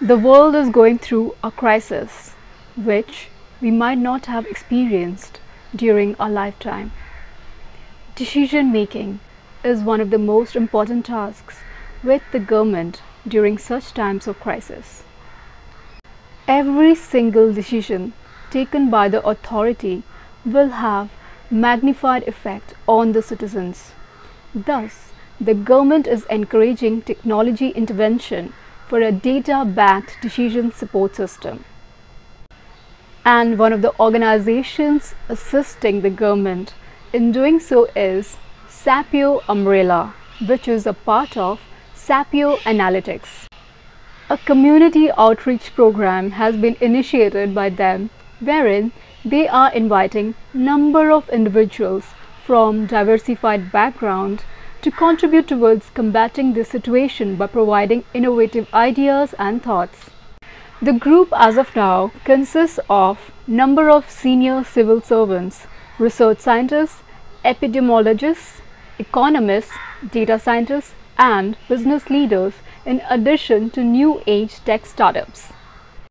The world is going through a crisis which we might not have experienced during our lifetime. Decision making is one of the most important tasks with the government during such times of crisis. Every single decision taken by the authority will have magnified effect on the citizens. Thus, the government is encouraging technology intervention for a data-backed decision support system. And one of the organizations assisting the government in doing so is Sapio Umbrella, which is a part of Sapio Analytics. A community outreach program has been initiated by them wherein they are inviting number of individuals from diversified background to contribute towards combating this situation by providing innovative ideas and thoughts. The group as of now consists of number of senior civil servants, research scientists, epidemiologists, economists, data scientists and business leaders in addition to new age tech startups.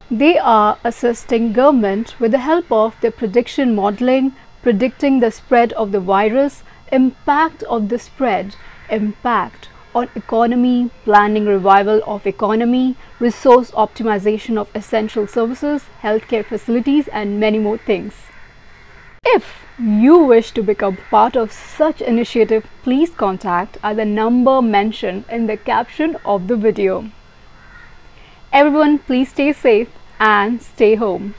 They are assisting government with the help of their prediction modeling, predicting the spread of the virus, impact of the spread, impact on economy, planning revival of economy, resource optimization of essential services, healthcare facilities and many more things. If you wish to become part of such initiative, please contact at the number mentioned in the caption of the video. Everyone please stay safe and stay home.